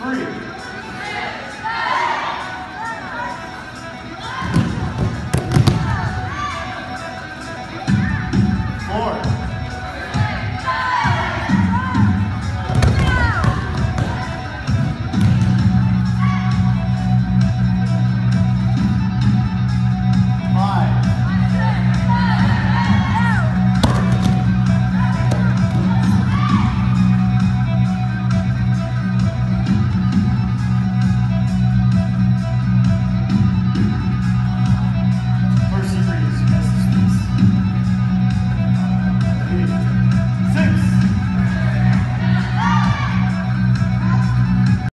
free.